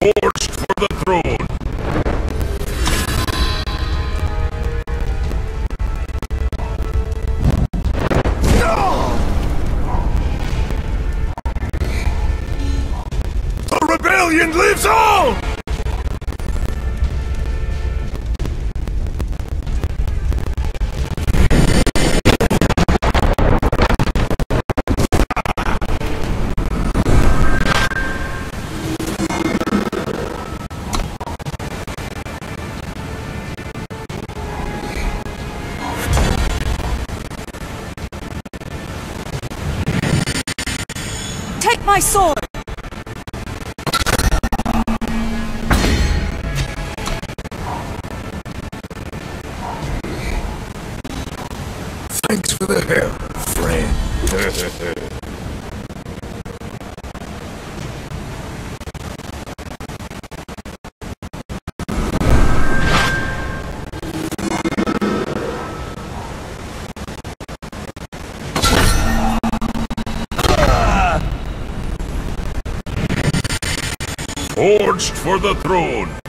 Forged for the throne. The rebellion lives on! Take my sword! Thanks for the help, friend. Forged for the throne.